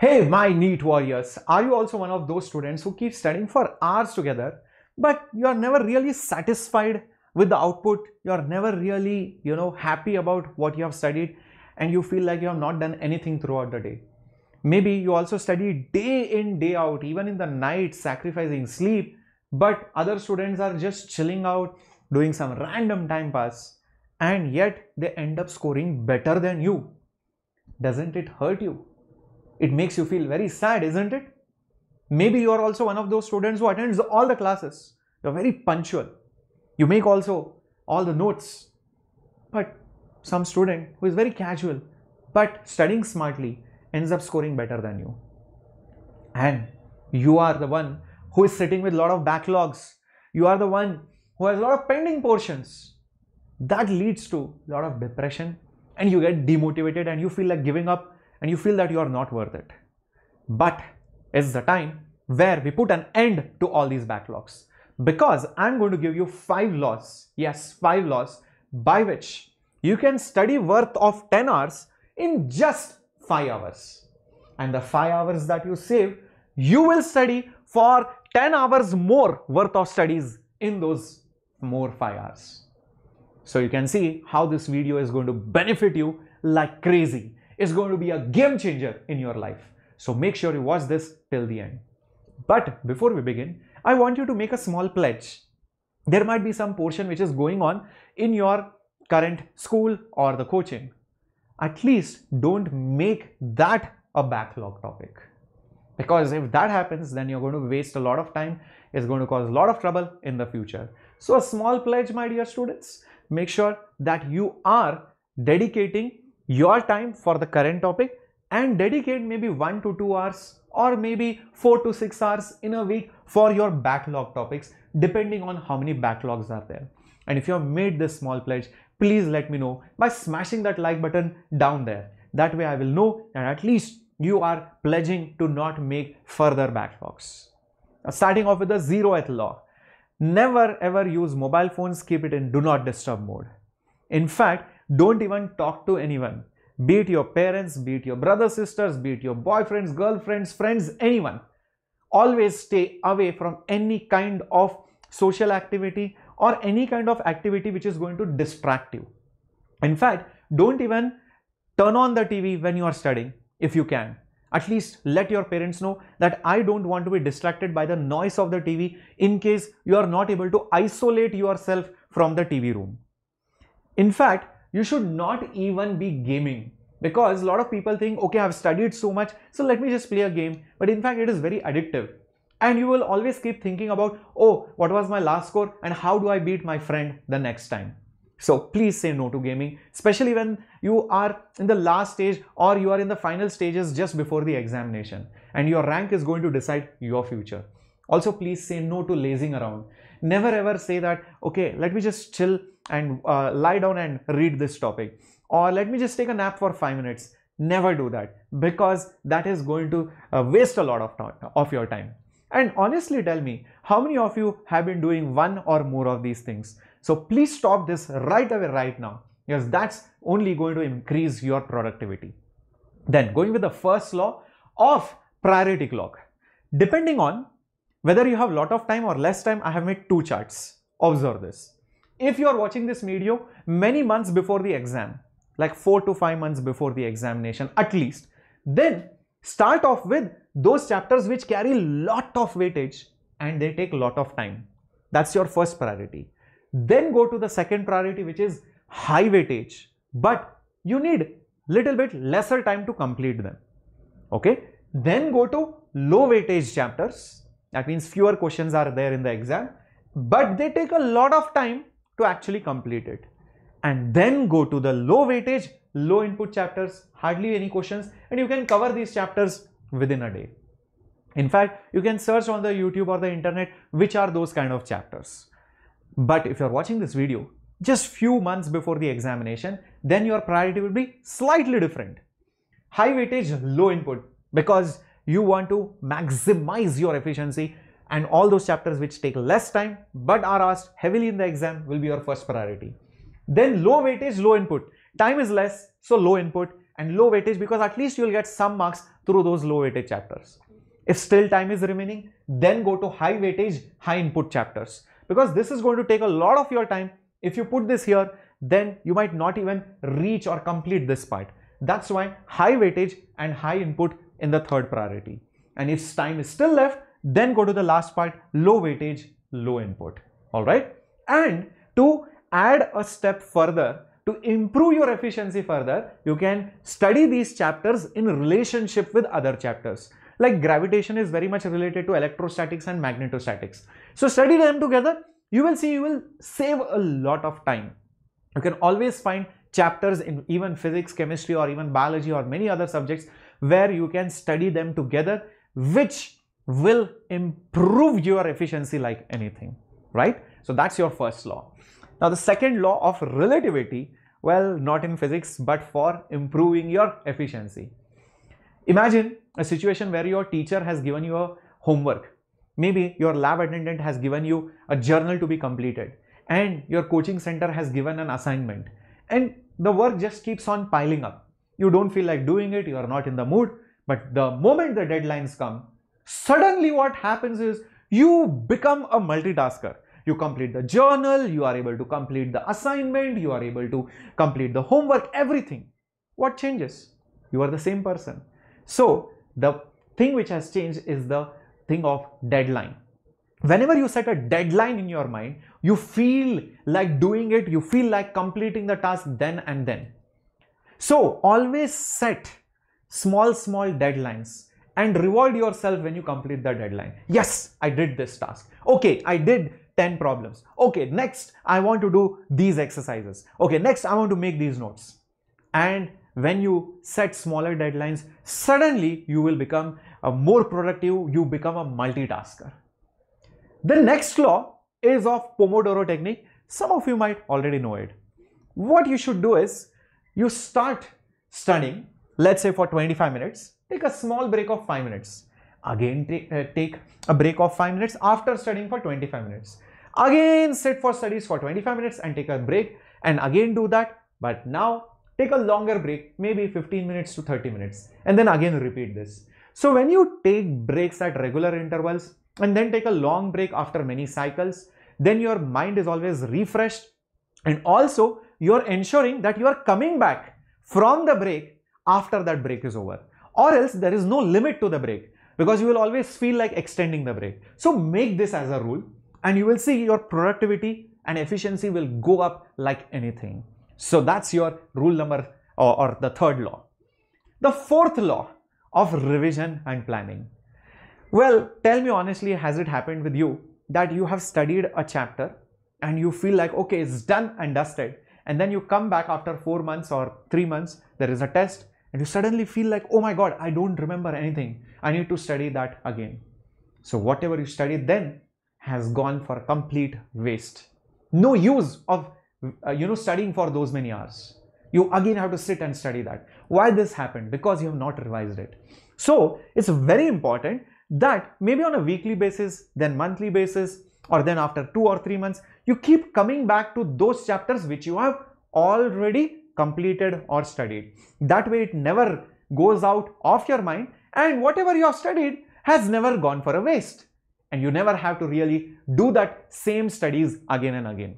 Hey, my NEET warriors, are you also one of those students who keep studying for hours together, but you are never really satisfied with the output? You are never really, you know, happy about what you have studied and you feel like you have not done anything throughout the day. Maybe you also study day in, day out, even in the night, sacrificing sleep, but other students are just chilling out, doing some random time pass, and yet they end up scoring better than you. Doesn't it hurt you? It makes you feel very sad, isn't it? Maybe you are also one of those students who attends all the classes. You're very punctual. You make also all the notes. But some student who is very casual but studying smartly ends up scoring better than you. And you are the one who is sitting with a lot of backlogs. You are the one who has a lot of pending portions. That leads to a lot of depression and you get demotivated and you feel like giving up and you feel that you are not worth it. But it's the time where we put an end to all these backlogs because I'm going to give you five laws. Yes, five laws by which you can study worth of 10 hours in just 5 hours. And the 5 hours that you save, you will study for 10 hours more worth of studies in those more 5 hours. So you can see how this video is going to benefit you like crazy is going to be a game changer in your life. So make sure you watch this till the end. But before we begin, I want you to make a small pledge. There might be some portion which is going on in your current school or the coaching. At least don't make that a backlog topic. Because if that happens, then you're going to waste a lot of time. It's going to cause a lot of trouble in the future. So a small pledge, my dear students, make sure that you are dedicating your time for the current topic and dedicate maybe 1 to 2 hours or maybe 4 to 6 hours in a week for your backlog topics depending on how many backlogs are there. And if you have made this small pledge, please let me know by smashing that like button down there. That way I will know that at least you are pledging to not make further backlogs. Now, starting off with the zeroth law. Never ever use mobile phones, keep it in do not disturb mode. In fact, don't even talk to anyone. Be it your parents, be it your brothers, sisters, be it your boyfriends, girlfriends, friends, anyone. Always stay away from any kind of social activity or any kind of activity which is going to distract you. In fact, don't even turn on the TV when you are studying if you can. At least let your parents know that I don't want to be distracted by the noise of the TV in case you are not able to isolate yourself from the TV room. In fact, you should not even be gaming because a lot of people think, okay, I've studied so much, so let me just play a game. But in fact, it is very addictive. And you will always keep thinking about, oh, what was my last score and how do I beat my friend the next time? So please say no to gaming, especially when you are in the last stage or you are in the final stages just before the examination and your rank is going to decide your future. Also, please say no to lazing around. Never ever say that, okay, let me just chill and uh, lie down and read this topic or let me just take a nap for five minutes. Never do that because that is going to uh, waste a lot of, time, of your time. And honestly tell me, how many of you have been doing one or more of these things? So please stop this right away right now because that's only going to increase your productivity. Then going with the first law of priority clock. Depending on whether you have lot of time or less time, I have made two charts. Observe this. If you are watching this video many months before the exam, like 4 to 5 months before the examination at least, then start off with those chapters which carry lot of weightage and they take lot of time. That's your first priority. Then go to the second priority which is high weightage but you need little bit lesser time to complete them. Okay. Then go to low weightage chapters that means fewer questions are there in the exam, but they take a lot of time to actually complete it. And then go to the low weightage, low input chapters, hardly any questions, and you can cover these chapters within a day. In fact, you can search on the YouTube or the internet which are those kind of chapters. But if you're watching this video just few months before the examination, then your priority will be slightly different. High weightage, low input because you want to maximize your efficiency and all those chapters which take less time but are asked heavily in the exam will be your first priority. Then low weightage, low input. Time is less, so low input and low weightage because at least you will get some marks through those low weightage chapters. If still time is remaining, then go to high weightage, high input chapters because this is going to take a lot of your time. If you put this here, then you might not even reach or complete this part. That's why high weightage and high input in the third priority. And if time is still left, then go to the last part, low weightage, low input. All right. And to add a step further, to improve your efficiency further, you can study these chapters in relationship with other chapters. Like gravitation is very much related to electrostatics and magnetostatics. So study them together. You will see you will save a lot of time. You can always find chapters in even physics, chemistry or even biology or many other subjects where you can study them together which will improve your efficiency like anything, right? So that's your first law. Now the second law of relativity, well, not in physics, but for improving your efficiency. Imagine a situation where your teacher has given you a homework. Maybe your lab attendant has given you a journal to be completed and your coaching center has given an assignment and the work just keeps on piling up. You don't feel like doing it, you are not in the mood, but the moment the deadlines come, suddenly what happens is you become a multitasker. You complete the journal, you are able to complete the assignment, you are able to complete the homework, everything. What changes? You are the same person. So the thing which has changed is the thing of deadline. Whenever you set a deadline in your mind, you feel like doing it, you feel like completing the task then and then. So always set small, small deadlines and reward yourself when you complete the deadline. Yes, I did this task. Okay, I did 10 problems. Okay, next I want to do these exercises. Okay, next I want to make these notes. And when you set smaller deadlines, suddenly you will become a more productive, you become a multitasker. The next law is of Pomodoro technique. Some of you might already know it. What you should do is you start studying, let's say for 25 minutes, take a small break of 5 minutes. Again, take, uh, take a break of 5 minutes after studying for 25 minutes. Again, sit for studies for 25 minutes and take a break and again do that. But now take a longer break, maybe 15 minutes to 30 minutes, and then again repeat this. So when you take breaks at regular intervals, and then take a long break after many cycles, then your mind is always refreshed and also you're ensuring that you are coming back from the break after that break is over or else there is no limit to the break because you will always feel like extending the break. So make this as a rule and you will see your productivity and efficiency will go up like anything. So that's your rule number or, or the third law. The fourth law of revision and planning. Well, tell me honestly, has it happened with you that you have studied a chapter and you feel like, okay, it's done and dusted. And then you come back after four months or three months, there is a test, and you suddenly feel like, oh my God, I don't remember anything. I need to study that again. So, whatever you studied then has gone for complete waste. No use of, uh, you know, studying for those many hours. You again have to sit and study that. Why this happened? Because you have not revised it. So, it's very important that maybe on a weekly basis, then monthly basis, or then after two or three months, you keep coming back to those chapters which you have already completed or studied. That way it never goes out of your mind and whatever you have studied has never gone for a waste. And you never have to really do that same studies again and again.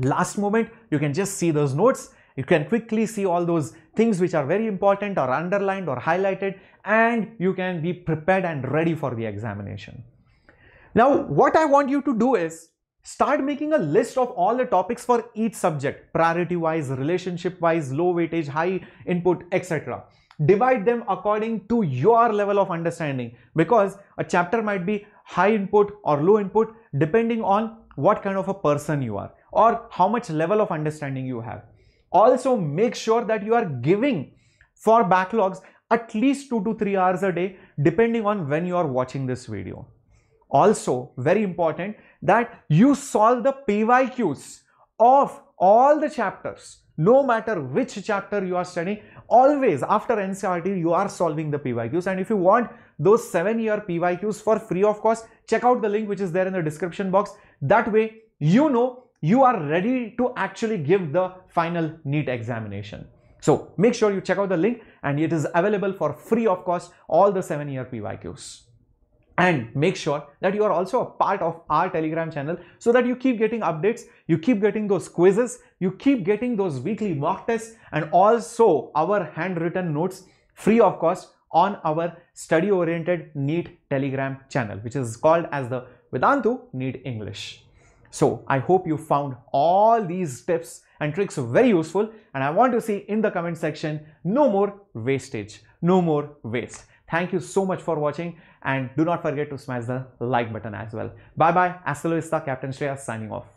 Last moment, you can just see those notes you can quickly see all those things which are very important or underlined or highlighted and you can be prepared and ready for the examination. Now, what I want you to do is start making a list of all the topics for each subject, priority wise, relationship wise, low weightage, high input, etc. Divide them according to your level of understanding because a chapter might be high input or low input depending on what kind of a person you are or how much level of understanding you have. Also make sure that you are giving for backlogs at least 2 to 3 hours a day depending on when you are watching this video. Also very important that you solve the PYQs of all the chapters. No matter which chapter you are studying always after NCERT you are solving the PYQs and if you want those 7 year PYQs for free of course, check out the link which is there in the description box. That way you know you are ready to actually give the final NEET examination. So make sure you check out the link and it is available for free of cost all the 7 year PYQs and make sure that you are also a part of our telegram channel so that you keep getting updates you keep getting those quizzes you keep getting those weekly mock tests and also our handwritten notes free of cost on our study oriented NEET telegram channel which is called as the vedantu NEET english. So i hope you found all these tips and tricks very useful and i want to see in the comment section no more wastage no more waste thank you so much for watching and do not forget to smash the like button as well. Bye bye. Hasta vista. Captain Shreyas signing off.